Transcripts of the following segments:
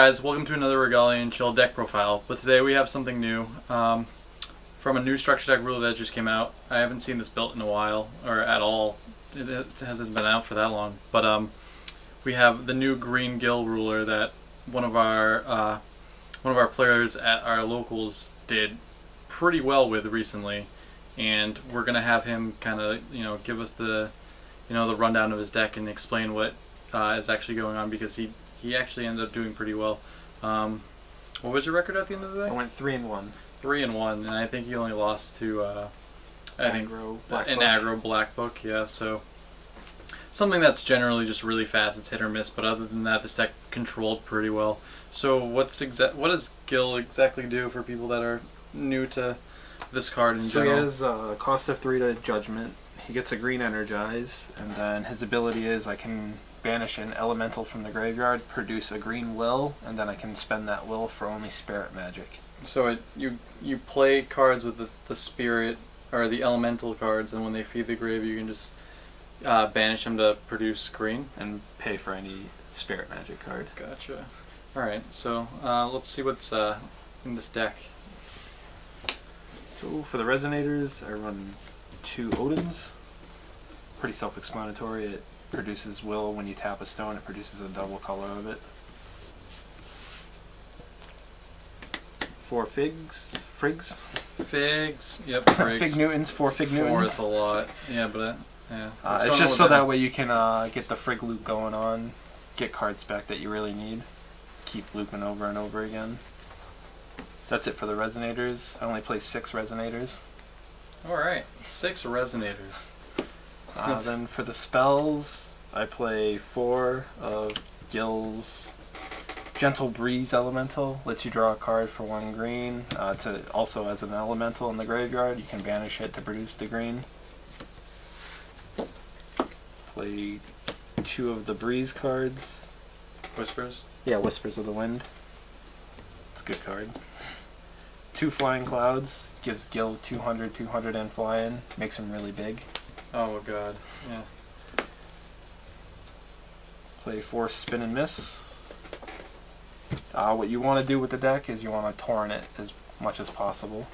Guys, welcome to another Regalia N Chill deck profile. But today we have something new um, from a new structure deck ruler that just came out. I haven't seen this built in a while or at all. It, it hasn't been out for that long. But um, we have the new Green Gill ruler that one of our uh, one of our players at our locals did pretty well with recently, and we're gonna have him kind of you know give us the you know the rundown of his deck and explain what uh, is actually going on because he he actually ended up doing pretty well. Um, what was your record at the end of the day? I went three and one. Three and one, and I think he only lost to uh, I think Aggro, Black an Book. aggro black book. Yeah, so something that's generally just really fast. It's hit or miss, but other than that, this deck controlled pretty well. So what's exa- what does Gill exactly do for people that are new to this card in So he general? has uh, cost of three to Judgment. He gets a green Energize, and then his ability is I can banish an elemental from the graveyard, produce a green will, and then I can spend that will for only spirit magic. So it, you you play cards with the, the spirit or the elemental cards, and when they feed the grave, you can just uh, banish them to produce green. And pay for any spirit magic card. Gotcha. All right, so uh, let's see what's uh, in this deck. So for the Resonators, I run two Odins. Pretty self-explanatory. It produces will when you tap a stone. It produces a double color of it. Four figs, frigs, Figs. Yep. Fig Newtons, four fig Newtons. Four is a lot. Yeah, but uh, yeah. Uh, it's just so with that way you can uh, get the frig loop going on, get cards back that you really need, keep looping over and over again. That's it for the resonators. I only play six resonators. All right, six resonators. Uh, Yes. then for the spells, I play four of Gill's Gentle Breeze Elemental. Lets you draw a card for one green. Uh, to also as an elemental in the graveyard, you can banish it to produce the green. Play two of the Breeze cards. Whispers. Yeah, Whispers of the Wind. It's a good card. Two Flying Clouds gives Gill 200, 200 and flying. Makes him really big. Oh god. Yeah. Play four spin and miss. Uh, what you want to do with the deck is you want to torrent it as much as possible.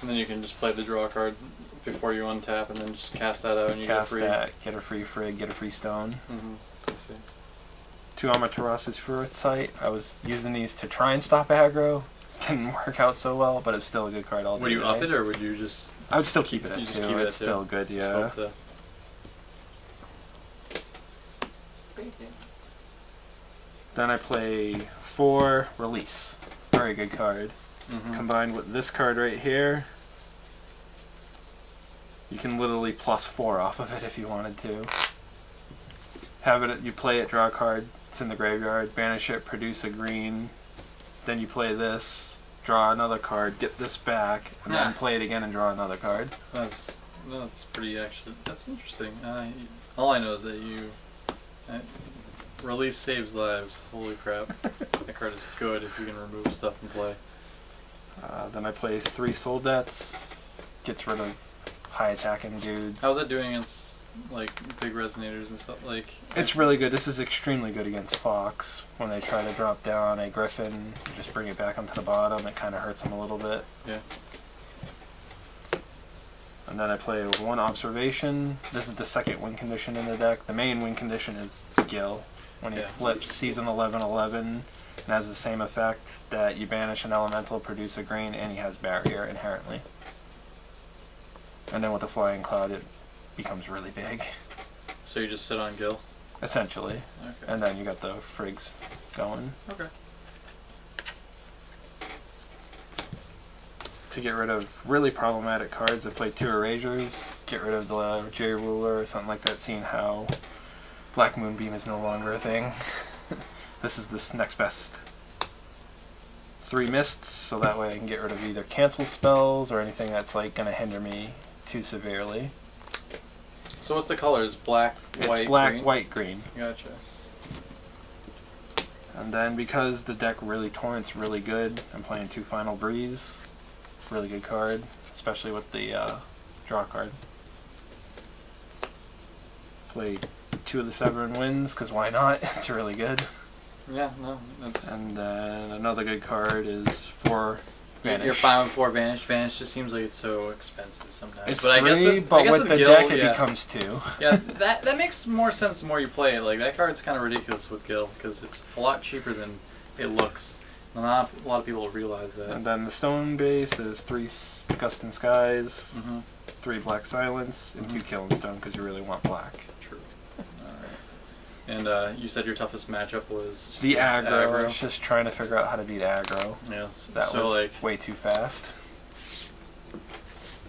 And then you can just play the draw card before you untap, and then just cast that out, and you Cast get free. that, get a free frig, get a free stone. Mm-hmm. I see. Two Amaterasu's Foresight. I was using these to try and stop aggro. Didn't work out so well, but it's still a good card all day. Would you up it, or would you just I would still keep it at You two. just keep it it's two? still good, yeah. to- Then I play four release. Very good card. Mhm. Combined with this card right here, you can literally plus four off of it if you wanted to. Have it, you play it, draw a card, it's in the graveyard, banish it, produce a green, then you play this, draw another card, get this back, and Yeah. then play it again and draw another card. That's that's pretty actually. That's interesting. Uh, all I know is that you uh, release saves lives. Holy crap! that card is good if you can remove stuff and play. Uh, then I play three soul debts, gets rid of high attacking dudes. How's it doing against like big resonators and stuff? Like It's really good. This is extremely good against Fox. When they try to drop down a Griffin, you just bring it back onto the bottom. It kind of hurts them a little bit. Yeah. And then I play one observation. This is the second win condition in the deck. The main win condition is Gill. When he Yeah. flips season 11-11, it has the same effect that you banish an elemental, produce a green, and he has barrier inherently. And then with the flying cloud, it becomes really big, so you just sit on Gill. essentially. Okay. And then you got the frigs going. Okay. To get rid of really problematic cards, I play two erasures, get rid of the J ruler or something like that, seeing how Black Moonbeam is no longer a thing. this is this next best. Three mists, so that way I can get rid of either cancel spells or anything that's like gonna hinder me too severely. So what's the colors? Black, It's white, black, green? white, green. Gotcha. And then because the deck really torrents really good, I'm playing two Final Breeze. Really good card, especially with the uh, draw card. Play two of the Severin Winds, because why not? It's really good. Yeah, no, that's. And then another good card is for Vanish. You're fine with four Vanish. Vanish just seems like it's so expensive sometimes. It's but three, I guess with, but I guess with, with the Gill, deck it yeah. becomes two. yeah, that that makes more sense the more you play it. Like that card's kind of ridiculous with Gill because it's a lot cheaper than it looks. And Not a lot of people realize that. And then the stone base is three s- Gusting Skies, hmm three Black Silence, and two Mhm. Killing Stone because you really want black. True. And uh, you said your toughest matchup was just The aggro, was just trying to figure out how to beat aggro. Yeah. That so was like, way too fast.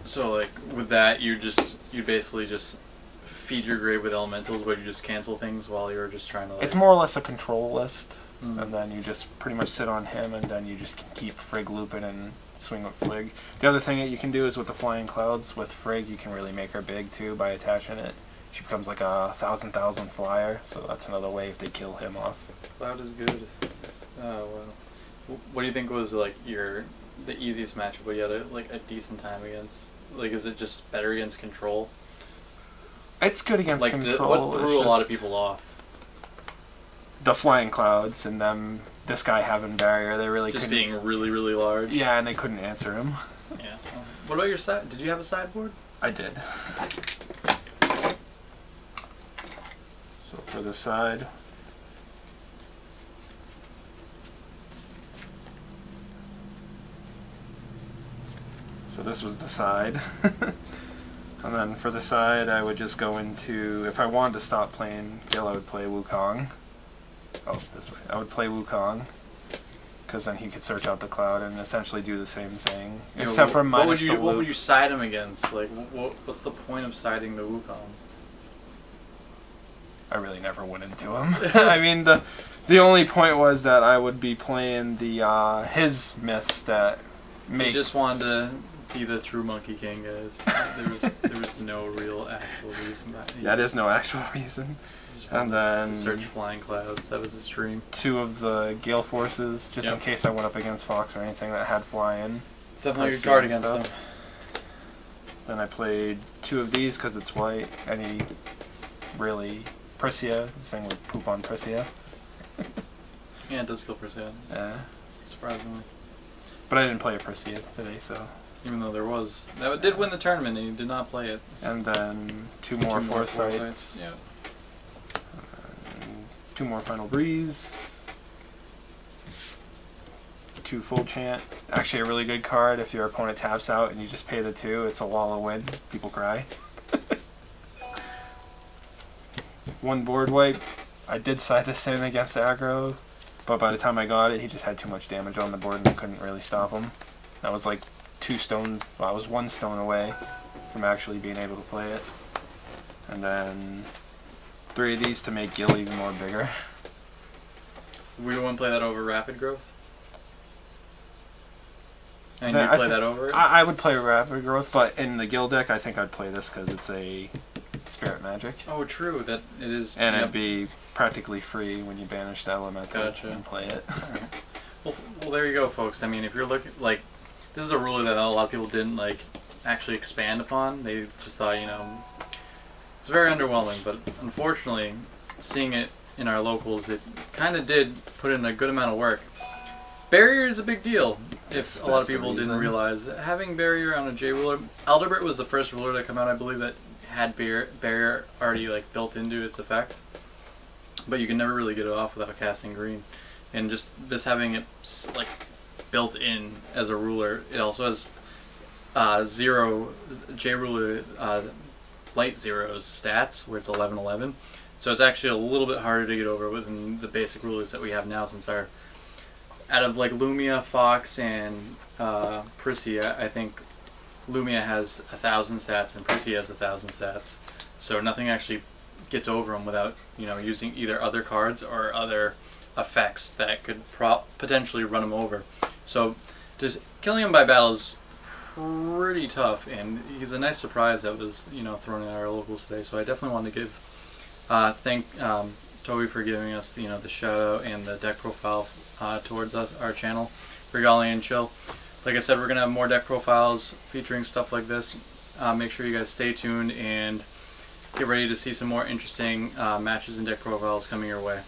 so like with that, you just you basically just feed your grave with elementals, but you just cancel things while you're just trying to. Like, It's more or less a control list, Mm. and then you just pretty much sit on him, and then you just keep frig looping and swing with Flig. The other thing that you can do is with the Flying Clouds, with frig, you can really make her big too by attaching it. She becomes like a thousand thousand flyer, so that's another way if they kill him off. Cloud is good. Oh. Wh- What do you think was like your the easiest matchup? But you had a, like a decent time against. Like, is it just better against control? It's good against like, control. what threw a lot of people off? The Flying Clouds and them, this guy having barrier, they really Just couldn't. being really, really large. Yeah, and they couldn't answer him. Yeah. What about your side? Did you have a sideboard? I did. So for the side. So this was the side. and then for the side, I would just go into, if I wanted to stop playing Gill, I would play Wukong. Oh, this way. I would play Wukong. Because then he could search out the cloud and essentially do the same thing. Except for minus what would you the what would you side him against? Like, what, what's the point of siding the Wukong? I really never went into him. I mean, the the only point was that I would be playing the uh, his myths that make. He just wanted to be the true Monkey King, guys. There was there was no real actual reason. behind it. He that just- no actual reason. and then- search flying clouds. That was his dream. Two of the Gale forces, just in case I went up against Fox or anything that had flying. It's definitely a card and against stuff. Then I played two of these because it's white. Any really Priscia, this thing would poop on Priscia. Yeah, it does kill Perseus. Yeah. Surprisingly. But I didn't play a Priscia today, so. Even though there was that did win the tournament and he did not play it. And then two more Two foresights. Yeah. And two more final breeze. Two full chant. Actually, a really good card if your opponent taps out and you just pay the two. It's a wall of wind. People cry. One board wipe. I did side this in against aggro, but by the time I got it, he just had too much damage on the board and I couldn't really stop him. That was like two stones. Well, I was one stone away from actually being able to play it. And then three of these to make Gill even more bigger. We want to play that over rapid growth. And you I play thi- that over it? I, I would play Rapid Growth, but in the Gill deck, I think I'd play this because it's a Spirit Magic. Oh, true. That it is. And yep. it'd be practically free when you banish the elemental Gotcha. and play it. Well, well, there you go, folks. I mean, if you're looking like, this is a ruler that a lot of people didn't like actually expand upon. They just thought, you know, it's very underwhelming. But unfortunately, seeing it in our locals, it kind of did put in a good amount of work. Barrier is a big deal. If a lot of people didn't realize having barrier on a J ruler, Alderbert was the first ruler to come out, I believe, that had barrier, already like built into its effect. But you can never really get it off without casting green and just this having it like built in as a ruler. It also has uh, zero J ruler uh, light zeros stats where it's 11 11. So it's actually a little bit harder to get over within the basic rulers that we have now since our out of like Lumia, Fox, and uh, Priscia, I think Lumia has a thousand stats and Priscia has a thousand stats. So nothing actually gets over them without you know using either other cards or other effects that could potentially run him over. So just killing him by battle is pretty tough, and he's a nice surprise that was you know thrown in our locals today. So I definitely wanted to give uh, thank um, Toby for giving us you know the shout out and the deck profile uh, towards us our channel, Regalia and Chill. Like I said, we're gonna have more deck profiles featuring stuff like this. Uh, make sure you guys stay tuned and get ready to see some more interesting uh, matches and deck profiles coming your way.